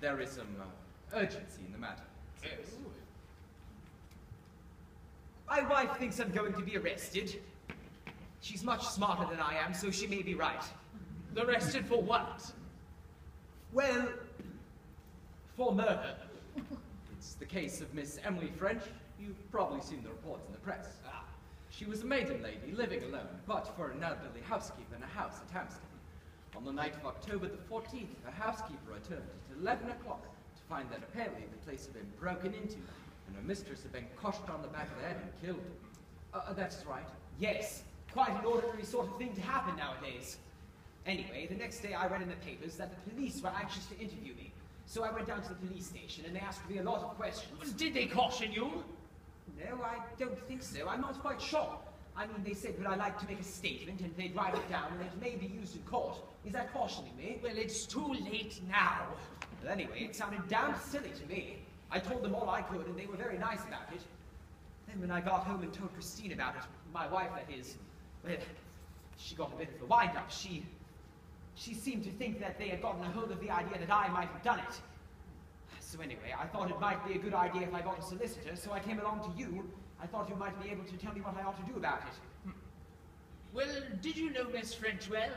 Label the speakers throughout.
Speaker 1: There is some uh, urgency in the matter.
Speaker 2: Yes.
Speaker 3: My wife thinks I'm going to be arrested. She's much smarter than I am, so she may be right.
Speaker 2: Arrested for what?
Speaker 3: Well, for murder.
Speaker 1: It's the case of Miss Emily French. You've probably seen the reports in the press.
Speaker 3: Ah,
Speaker 1: She was a maiden lady living alone, but for an elderly housekeeper in a house at Hampstead. On the night of October the 14th, her housekeeper returned at 11 o'clock to find that apparently the place had been broken into, and her mistress had been crushed on the back of the head and killed. Uh, uh, that's right.
Speaker 3: Yes, quite an ordinary sort of thing to happen nowadays. Anyway, the next day I read in the papers that the police were anxious to interview me. So I went down to the police station and they asked me a lot of questions.
Speaker 2: Did they caution you?
Speaker 3: No, I don't think so. I'm not quite sure. I mean, they said would I like to make a statement and they'd write it down and it may be used in court. Is that cautioning me?
Speaker 2: Well, it's too late now.
Speaker 3: Well, anyway, it sounded damn silly to me. I told them all I could and they were very nice about it. Then when I got home and told Christine about it, my wife that is, well, she got a bit of a wind-up. She, she seemed to think that they had gotten a hold of the idea that I might have done it. So anyway, I thought it might be a good idea if I got a solicitor, so I came along to you. I thought you might be able to tell me what I ought to do about it.
Speaker 2: Well, did you know Miss French well?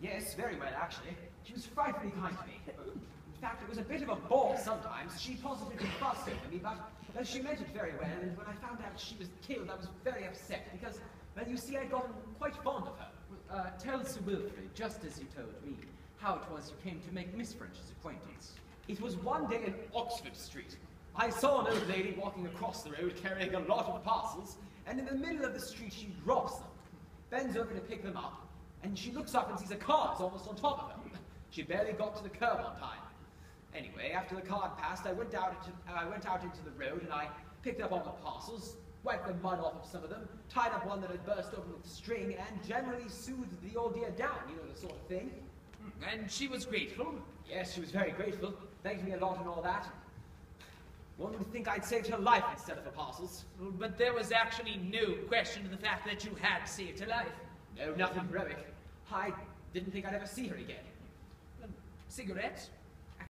Speaker 3: Yes, very well, actually. She was frightfully kind to me. In fact, it was a bit of a bore sometimes. She positively fussed over me, but well, she meant it very well, and when I found out she was killed, I was very upset, because, well, you see, I'd gotten quite fond of her.
Speaker 1: Well, uh, tell Sir Wilfrid, just as you told me, how it was you came to make Miss French's acquaintance.
Speaker 3: It was one day in Oxford Street. I saw an old lady walking across the road carrying a lot of parcels, and in the middle of the street she drops them, bends over to pick them up, and she looks up and sees a cart almost on top of her. She barely got to the curb on time. Anyway, after the cart passed, I went out into, I went out into the road and I picked up all the parcels, wiped the mud off of some of them, tied up one that had burst open with string, and generally soothed the old dear down, you know, the sort of thing.
Speaker 2: And she was grateful?
Speaker 3: Yes, she was very grateful, thanked me a lot and all that. One would think I'd saved her life instead of her parcels.
Speaker 2: Mm, but there was actually no question to the fact that you had saved her life.
Speaker 3: No, nothing heroic. I didn't think I'd ever see her again.
Speaker 2: Cigarettes?